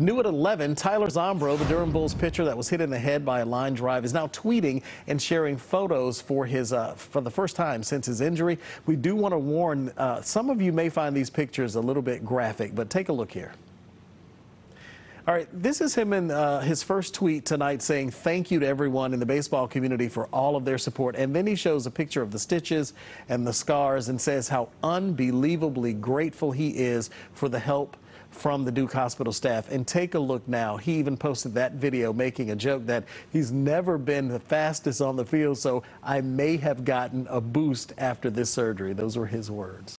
New at 11, Tyler Zombro, the Durham Bulls pitcher that was hit in the head by a line drive, is now tweeting and sharing photos for his uh, for the first time since his injury. We do want to warn uh, some of you may find these pictures a little bit graphic, but take a look here. All right, this is him in uh, his first tweet tonight saying thank you to everyone in the baseball community for all of their support. And then he shows a picture of the stitches and the scars and says how unbelievably grateful he is for the help from the Duke Hospital staff. And take a look now. He even posted that video making a joke that he's never been the fastest on the field, so I may have gotten a boost after this surgery. Those were his words.